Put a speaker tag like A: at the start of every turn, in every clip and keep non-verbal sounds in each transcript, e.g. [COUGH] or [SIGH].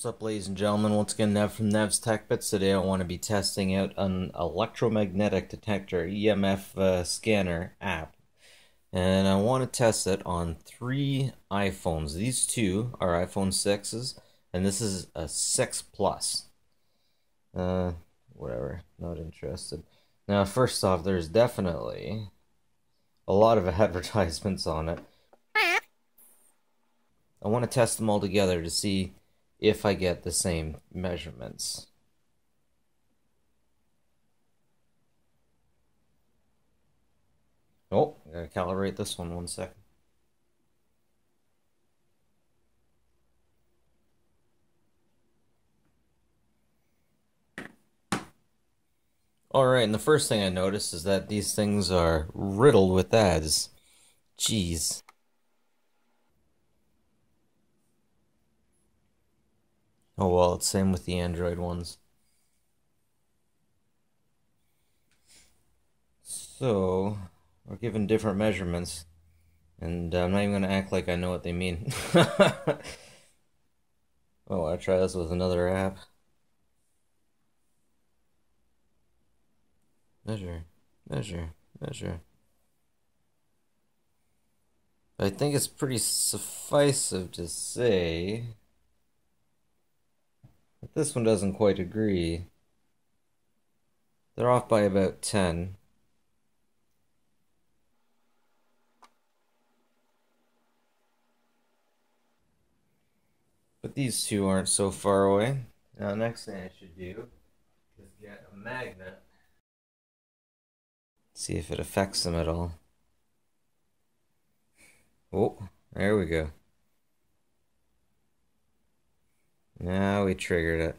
A: What's up ladies and gentlemen, once again Nev from Nev's Tech Bits. Today I want to be testing out an electromagnetic detector EMF uh, scanner app. And I want to test it on three iPhones. These two are iPhone 6s and this is a 6 Plus. Uh, whatever, not interested. Now first off, there's definitely a lot of [LAUGHS] advertisements on it. I want to test them all together to see if I get the same measurements. Oh, I gotta calibrate this one one second. Alright, and the first thing I notice is that these things are riddled with ads. Jeez. Oh well, it's same with the Android ones. So, we're given different measurements, and I'm not even going to act like I know what they mean. [LAUGHS] oh, I try this with another app. Measure, measure, measure. I think it's pretty suffice to say but this one doesn't quite agree. They're off by about 10. But these two aren't so far away. Now, next thing I should do is get a magnet. See if it affects them at all. Oh, there we go. Now we triggered it.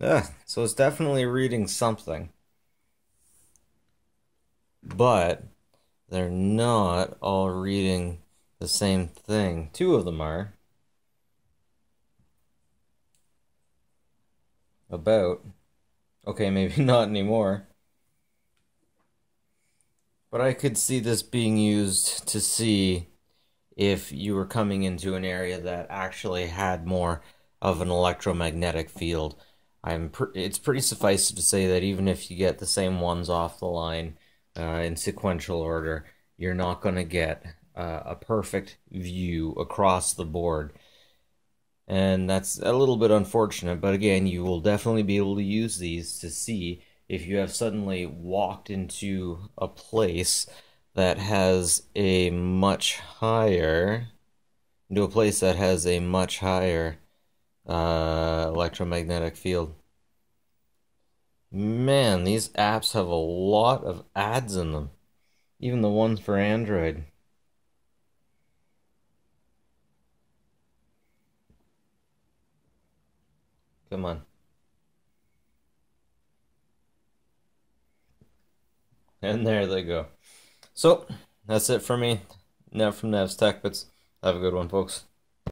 A: Ah, so it's definitely reading something. But they're not all reading the same thing. Two of them are. About. Okay, maybe [LAUGHS] not anymore. But I could see this being used to see if you were coming into an area that actually had more of an electromagnetic field. I'm pr it's pretty suffice to say that even if you get the same ones off the line uh, in sequential order, you're not going to get uh, a perfect view across the board. And that's a little bit unfortunate, but again, you will definitely be able to use these to see if you have suddenly walked into a place that has a much higher into a place that has a much higher uh, electromagnetic field. Man, these apps have a lot of ads in them. Even the ones for Android. Come on. And there they go. So, that's it for me. Nev from Nev's Tech Bits. Have a good one, folks.